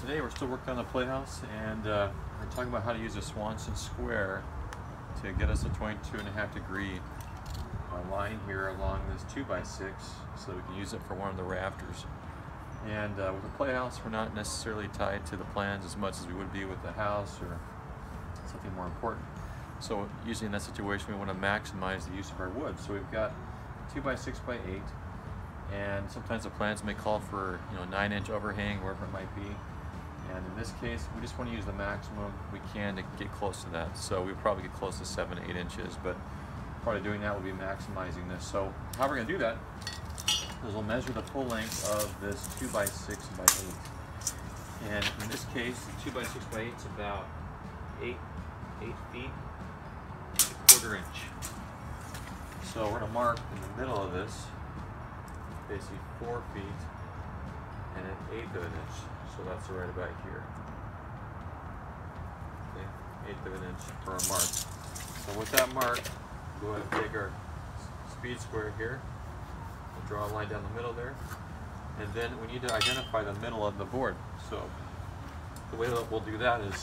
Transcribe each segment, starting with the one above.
today we're still working on the playhouse and uh, we're talking about how to use a Swanson square to get us a 22 and a half degree uh, line here along this 2x6 so we can use it for one of the rafters. And uh, with the playhouse we're not necessarily tied to the plans as much as we would be with the house or something more important. So usually in that situation we want to maximize the use of our wood. So we've got 2x6 by 8 and sometimes the plans may call for you know nine inch overhang wherever it might be. And in this case we just want to use the maximum we can to get close to that. So we probably get close to seven eight inches but part of doing that will be maximizing this. So how we're going to do that is we'll measure the full length of this 2 by 6 by 8 and in this case the 2 by 6 by 8 is about 8 8 feet a quarter inch. So we're going to mark in the middle of this basically four feet and an eighth of an inch. So that's right about here. Okay, eighth of an inch for our mark. So with that mark, go ahead and take our speed square here. We'll draw a line down the middle there. And then we need to identify the middle of the board. So the way that we'll do that is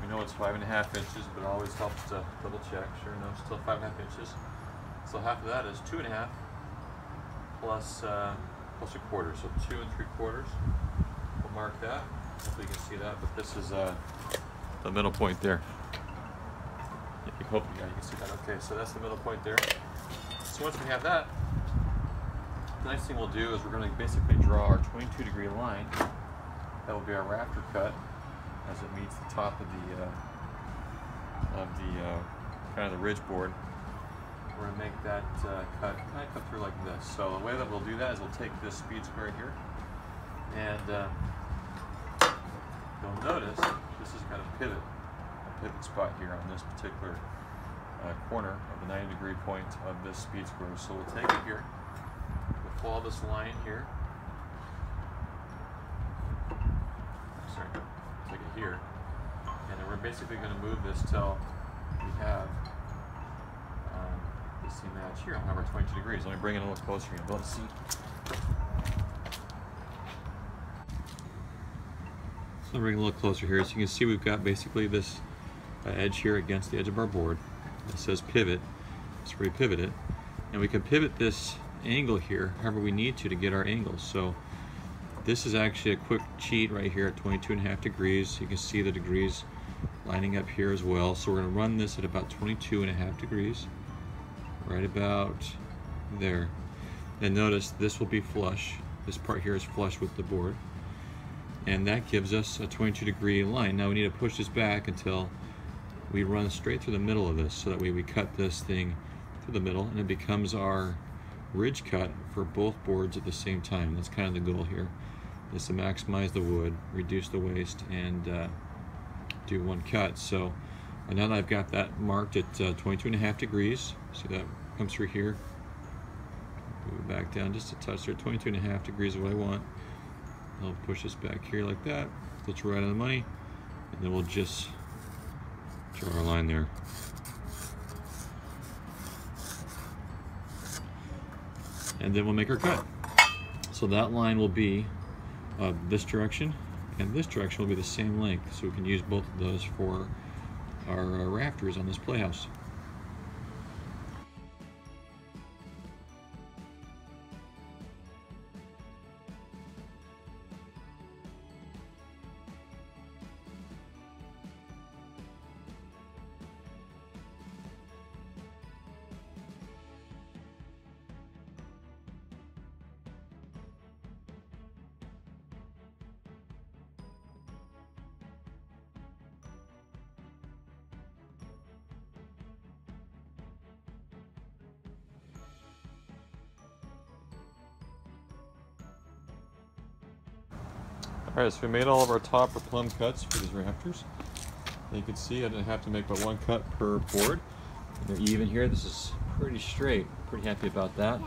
we know it's five and a half inches, but it always helps to double check. Sure, enough, still five and a half inches. So half of that is two and a half plus, uh, plus a quarter, so two and three quarters. We'll mark that. Hopefully you can see that, but this is uh, the middle point there. You hope yeah, you can see that. Okay, so that's the middle point there. So once we have that, the next thing we'll do is we're going to basically draw our 22 degree line. That will be our rafter cut as it meets the top of the uh, of the uh, kind of the ridge board we're to make that uh, cut kind of cut through like this. So the way that we'll do that is we'll take this speed square here and uh, you'll notice this is kind of pivot, a pivot spot here on this particular uh, corner of the 90 degree point of this speed square. So we'll take it here, we'll follow this line here, sorry, take it here, and then we're basically to move this till we have see match here. I'll have our 22 degrees. Let me bring it a little closer. Able to see. So bring it a little closer here. So you can see we've got basically this uh, edge here against the edge of our board. It says pivot. So we pivot it. And we can pivot this angle here however we need to to get our angles. So this is actually a quick cheat right here at 22 and a half degrees. You can see the degrees lining up here as well. So we're going to run this at about 22 and a half degrees right about there. And notice this will be flush. This part here is flush with the board. And that gives us a 22 degree line. Now we need to push this back until we run straight through the middle of this so that way we cut this thing through the middle and it becomes our ridge cut for both boards at the same time. That's kind of the goal here is to maximize the wood, reduce the waste, and uh, do one cut. So and now that I've got that marked at uh, 22 and a half degrees, see that comes through here. Move it back down just a touch there. 22 and a half degrees is what I want. I'll push this back here like that. That's right on the money. And then we'll just draw our line there. And then we'll make our cut. So that line will be uh, this direction and this direction will be the same length. So we can use both of those for our uh, rafters on this playhouse. Alright, so we made all of our top or plumb cuts for these rafters. And you can see I didn't have to make but one cut per board. And they're even here. This is pretty straight. Pretty happy about that.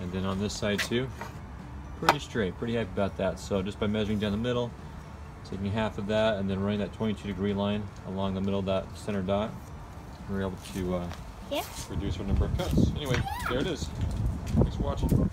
And then on this side too, pretty straight. Pretty happy about that. So just by measuring down the middle, taking half of that and then running that 22 degree line along the middle of that center dot, we're able to uh, reduce our number of cuts. Anyway, there it is. Thanks for watching.